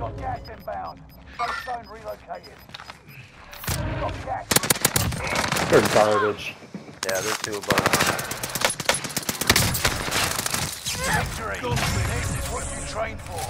Got Gas inbound. Safe zone relocated. Got gas. They're garbage. Yeah, there's two above. Victory. This is what you trained for.